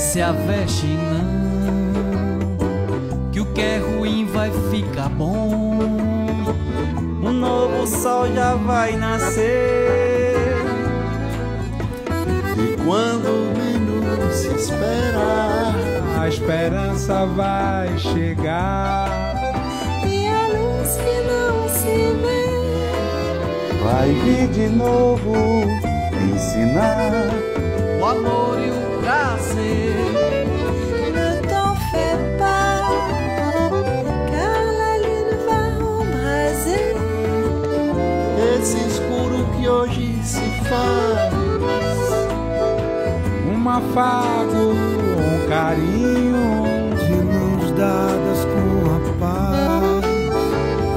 se aveste não, que o que é ruim vai ficar bom. Um novo sol já vai nascer. E quando menos se esperar, a esperança vai chegar. E a luz que não se vê vai vir de novo ensinar o amor e o prazer. Ne t'en fais pas, car la lune va embraser esse escuro que hoje se faz. Um afago, um carinho, de mãos dadas com a paz.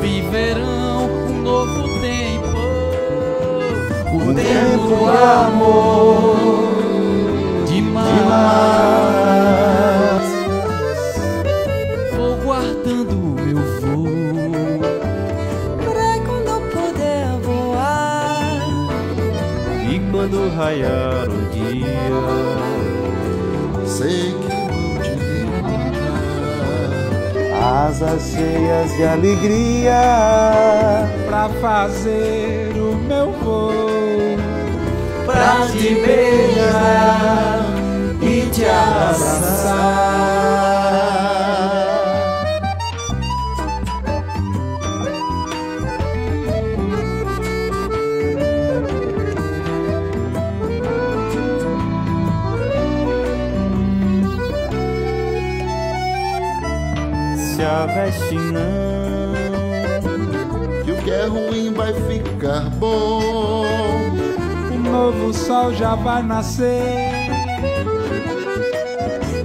Viverão um novo tempo, o tempo do amor. Quando raiar o dia, sei que vou te encontrar. Asas cheias de alegria pra fazer o meu voo, pra te beijar e te abraçar. Se aveste não, que o que é ruim vai ficar bom. Um novo sol já vai nascer.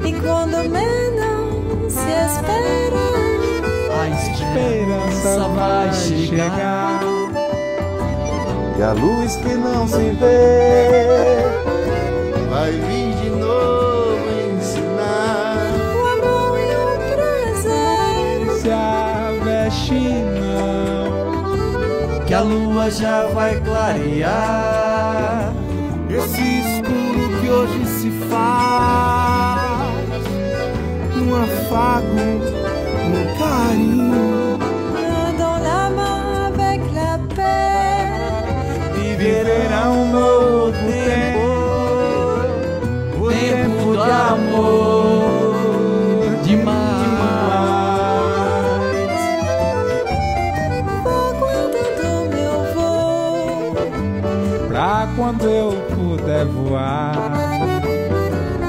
E quando menos se espera, a esperança vai chegar. E a luz que não se vê vai vir de novo que a lua já vai clarear. Esse escuro que hoje se faz, um afago, um carinho. Dans la main avec la paix, viverá um novo tempo, o tempo do amor pra quando eu puder voar.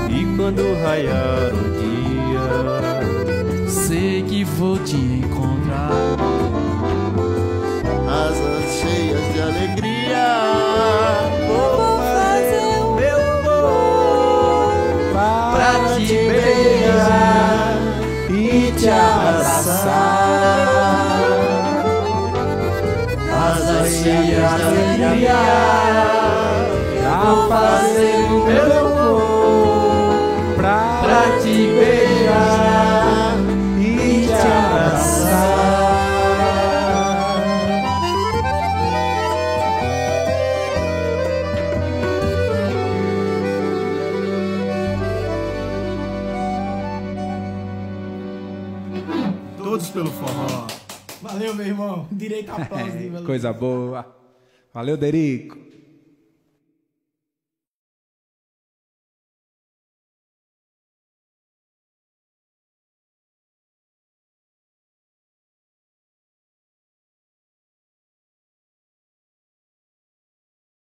E quando raiar o dia, sei que vou te encontrar. Asas cheias de alegria, vou fazer o meu voo pra te beijar e te abraçar. Asas cheias de alegria, fazer o meu voo pra te beijar e te abraçar. Todos pelo forró. Valeu, meu irmão. Direito a aplauso. Coisa boa. Valeu, Derico.